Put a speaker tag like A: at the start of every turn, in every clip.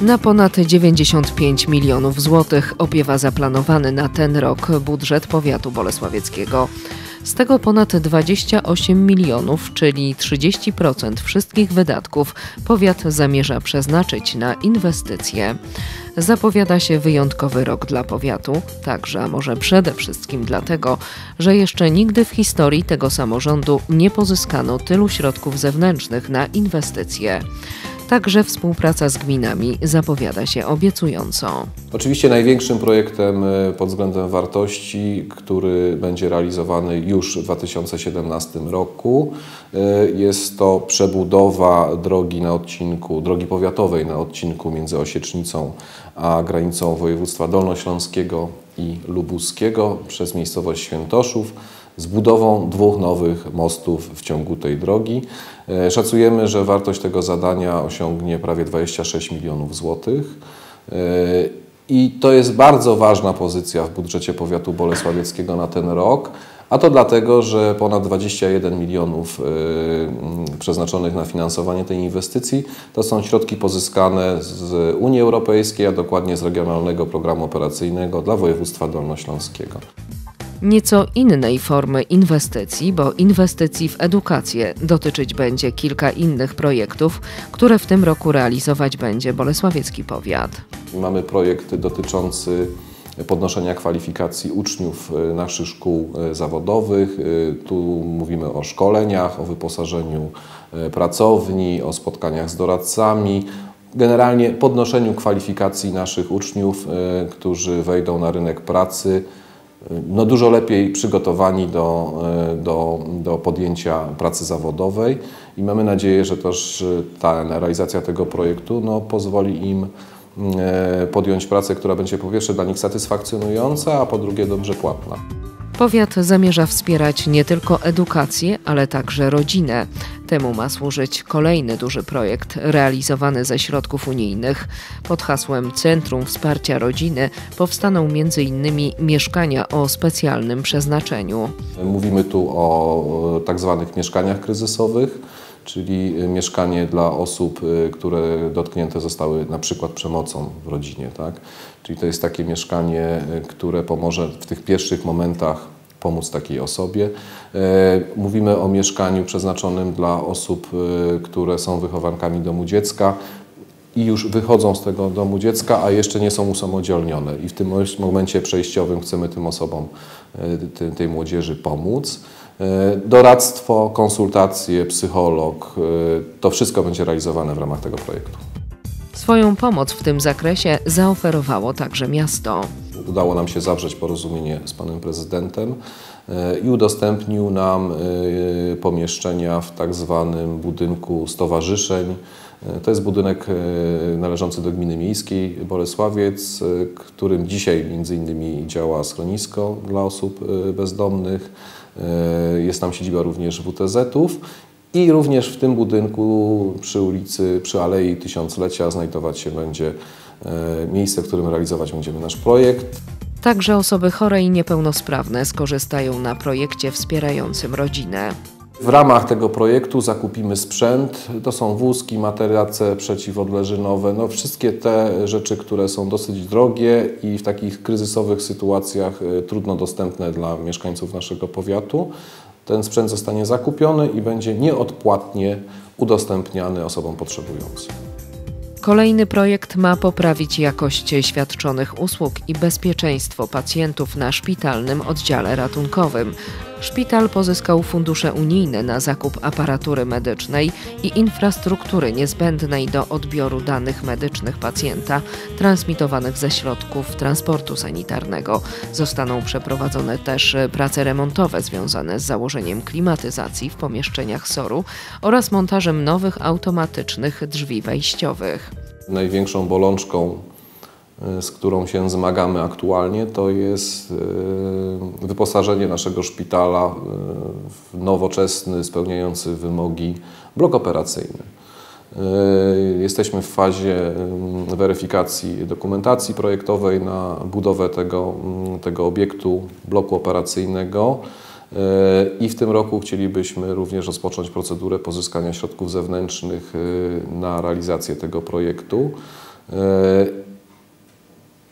A: Na ponad 95 milionów złotych opiewa zaplanowany na ten rok budżet powiatu bolesławieckiego. Z tego ponad 28 milionów, czyli 30% wszystkich wydatków, powiat zamierza przeznaczyć na inwestycje. Zapowiada się wyjątkowy rok dla powiatu, także, a może przede wszystkim dlatego, że jeszcze nigdy w historii tego samorządu nie pozyskano tylu środków zewnętrznych na inwestycje. Także współpraca z gminami zapowiada się obiecująco.
B: Oczywiście największym projektem e, pod względem wartości, który będzie realizowany już w 2017 roku, e, jest to przebudowa drogi na odcinku, drogi powiatowej na odcinku między Osiecznicą a granicą województwa dolnośląskiego i lubuskiego przez miejscowość Świętoszów z budową dwóch nowych mostów w ciągu tej drogi. E, szacujemy, że wartość tego zadania osiągnie prawie 26 milionów złotych. E, I to jest bardzo ważna pozycja w budżecie powiatu bolesławieckiego na ten rok, a to dlatego, że ponad 21 milionów e, przeznaczonych na finansowanie tej inwestycji to są środki pozyskane z Unii Europejskiej, a dokładnie z Regionalnego Programu Operacyjnego dla województwa dolnośląskiego
A: nieco innej formy inwestycji, bo inwestycji w edukację dotyczyć będzie kilka innych projektów, które w tym roku realizować będzie Bolesławiecki Powiat.
B: Mamy projekt dotyczący podnoszenia kwalifikacji uczniów e, naszych szkół e, zawodowych. E, tu mówimy o szkoleniach, o wyposażeniu pracowni, o spotkaniach z doradcami, generalnie podnoszeniu kwalifikacji naszych uczniów, którzy wejdą na rynek pracy no dużo lepiej przygotowani do, e, do, do podjęcia pracy zawodowej i mamy nadzieję, że też ta realizacja tego projektu no, pozwoli im e, podjąć pracę, która będzie po pierwsze dla nich satysfakcjonująca, a po drugie dobrze płatna.
A: Powiat zamierza wspierać nie tylko edukację, ale także rodzinę. Temu ma służyć kolejny duży projekt realizowany ze środków unijnych. Pod hasłem Centrum Wsparcia Rodziny powstaną m.in. mieszkania o specjalnym przeznaczeniu.
B: Mówimy tu o tak zwanych mieszkaniach kryzysowych czyli mieszkanie dla osób, y, które dotknięte zostały na przykład przemocą w rodzinie. Tak? Czyli to jest takie mieszkanie, y, które pomoże w tych pierwszych momentach pomóc takiej osobie. Mówimy o mieszkaniu przeznaczonym dla osób, y, które są wychowankami domu dziecka i już wychodzą z tego domu dziecka, a jeszcze nie są usamodzielnione. I w tym momencie przejściowym chcemy tym osobom, tej młodzieży pomóc. E, doradztwo, konsultacje, psycholog, e, to wszystko będzie realizowane w ramach tego projektu.
A: Swoją pomoc w tym zakresie zaoferowało także miasto.
B: Udało nam się zawrzeć porozumienie z panem prezydentem e, i udostępnił nam pomieszczenia w tak zwanym budynku stowarzyszeń. To jest budynek należący do gminy miejskiej Bolesławiec, którym dzisiaj między innymi działa schronisko dla osób bezdomnych. E, jest tam siedziba również WTZ-ów i również w tym budynku przy ulicy, przy Alei Tysiąclecia znajdować się będzie e, miejsce, w którym realizować będziemy nasz projekt.
A: Także osoby chore i niepełnosprawne skorzystają na projekcie wspierającym rodzinę.
B: W ramach tego projektu zakupimy sprzęt. To są wózki, materace przeciwodleżynowe, no wszystkie te rzeczy, które są dosyć drogie i w takich kryzysowych sytuacjach y, trudno dostępne dla mieszkańców naszego powiatu. Ten sprzęt zostanie zakupiony i będzie nieodpłatnie udostępniany osobom potrzebującym.
A: Kolejny projekt ma poprawić jakość świadczonych usług i bezpieczeństwo pacjentów na szpitalnym oddziale ratunkowym. Szpital pozyskał fundusze unijne na zakup aparatury medycznej i infrastruktury niezbędnej do odbioru danych medycznych pacjenta transmitowanych ze środków transportu sanitarnego. Zostaną przeprowadzone też prace remontowe związane z założeniem klimatyzacji w pomieszczeniach SOR-u oraz montażem nowych automatycznych drzwi wejściowych.
B: Największą bolączką z którą się zmagamy aktualnie, to jest e, wyposażenie naszego szpitala e, w nowoczesny, spełniający wymogi blok operacyjny. Jesteśmy w fazie weryfikacji dokumentacji projektowej na budowę tego, tego obiektu bloku operacyjnego i w tym roku chcielibyśmy również rozpocząć procedurę pozyskania środków zewnętrznych na realizację tego projektu.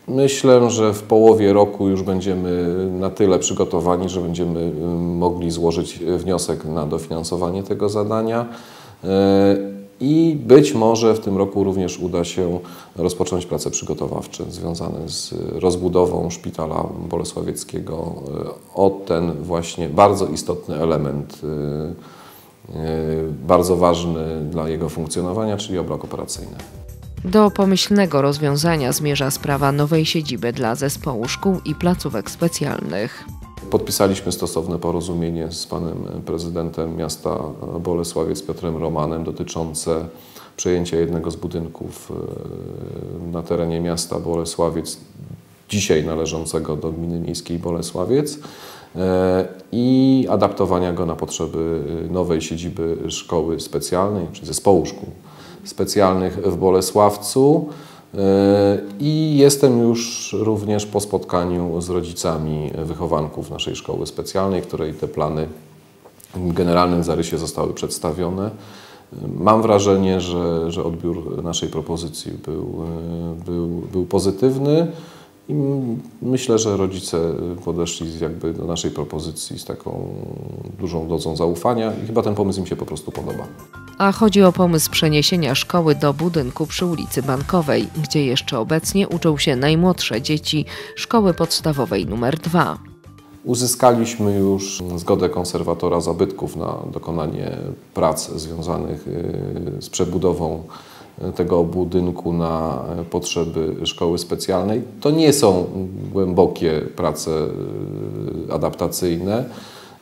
B: Myślę, że w połowie roku już będziemy na tyle przygotowani, że będziemy mogli złożyć wniosek na dofinansowanie tego zadania. I być może w tym roku również uda się rozpocząć prace przygotowawcze związane z rozbudową szpitala bolesławieckiego o ten właśnie bardzo istotny element, bardzo ważny dla jego funkcjonowania, czyli oblok operacyjny.
A: Do pomyślnego rozwiązania zmierza sprawa nowej siedziby dla zespołu szkół i placówek specjalnych.
B: Podpisaliśmy stosowne porozumienie z panem prezydentem miasta Bolesławiec Piotrem Romanem dotyczące przejęcia jednego z budynków e, na terenie miasta Bolesławiec, dzisiaj należącego do gminy miejskiej Bolesławiec e, i adaptowania go na potrzeby nowej siedziby szkoły specjalnej, czy zespołu szkół specjalnych w Bolesławcu. E, I jestem już również po spotkaniu z rodzicami wychowanków naszej szkoły specjalnej, której te plany w generalnym zarysie zostały przedstawione. Mam wrażenie, że, że odbiór naszej propozycji był, e, był, był pozytywny. I myślę, że rodzice podeszli jakby do naszej propozycji z taką dużą dozą zaufania i chyba ten pomysł im się po prostu podoba.
A: A chodzi o pomysł przeniesienia szkoły do budynku przy ulicy Bankowej, gdzie jeszcze obecnie uczą się najmłodsze dzieci szkoły podstawowej nr 2.
B: Uzyskaliśmy już zgodę konserwatora zabytków na dokonanie prac związanych y, z przebudową tego budynku na potrzeby szkoły specjalnej. To nie są głębokie prace y, adaptacyjne.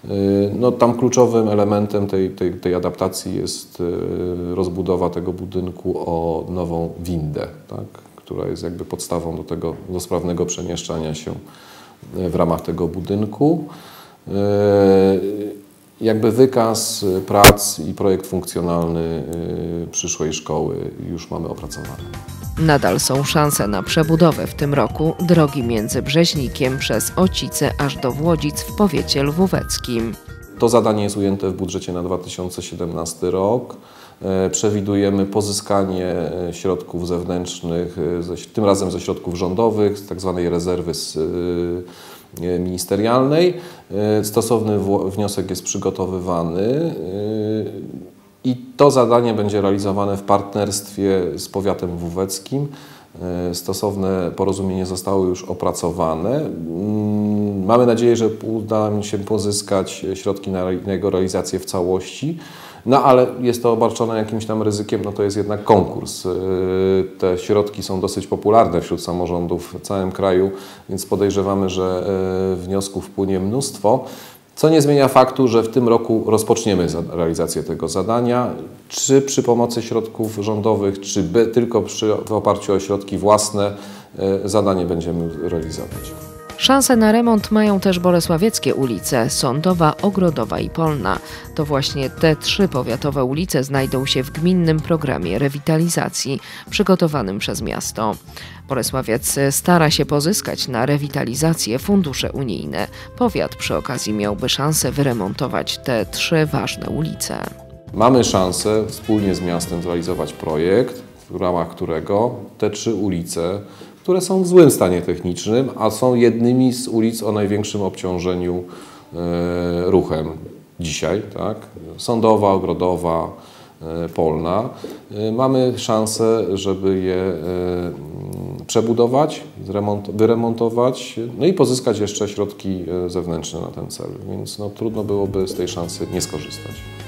B: Y, no, tam kluczowym elementem tej, tej, tej adaptacji jest y, rozbudowa tego budynku o nową windę, tak, która jest jakby podstawą do tego do sprawnego przemieszczania się w ramach tego budynku jakby wykaz y, prac i projekt funkcjonalny y, przyszłej szkoły już mamy opracowany.
A: Nadal są szanse na przebudowę w tym roku drogi między Brzeźnikiem przez Ocice aż do Włodzic w powiecie lwóweckim.
B: To zadanie jest ujęte w budżecie na 2017 rok. E, przewidujemy pozyskanie e, środków zewnętrznych, e, tym razem ze środków rządowych, z tak zwanej rezerwy ministerialnej. Stosowny wniosek jest przygotowywany to zadanie będzie realizowane w partnerstwie z powiatem wóweckim. Stosowne porozumienie zostało już opracowane. Mm, mamy nadzieję, że uda mi się pozyskać środki na jego realizację w całości. No ale jest to obarczone jakimś tam ryzykiem, no to jest jednak konkurs. Y, te środki są dosyć popularne wśród samorządów w całym kraju, więc podejrzewamy, że y, wniosków wpłynie mnóstwo. Co nie zmienia faktu, że w tym roku rozpoczniemy realizację tego zadania, czy przy pomocy środków rządowych, czy tylko przy, w oparciu o środki własne, y, zadanie będziemy realizować.
A: Szanse na remont mają też bolesławieckie ulice Sądowa, Ogrodowa i Polna. To właśnie te trzy powiatowe ulice znajdą się w gminnym programie rewitalizacji przygotowanym przez miasto. Bolesławiec stara się pozyskać na rewitalizację fundusze unijne. Powiat przy okazji miałby szansę wyremontować te trzy ważne ulice.
B: Mamy szansę wspólnie z miastem zrealizować projekt, w ramach którego te trzy ulice które są w złym stanie technicznym, a są jednymi z ulic o największym obciążeniu e, ruchem dzisiaj. Tak? Sądowa, Ogrodowa, e, Polna. E, mamy szansę, żeby je przebudować, wyremontować, no i pozyskać jeszcze środki zewnętrzne na ten cel, więc no, trudno byłoby z tej szansy nie skorzystać.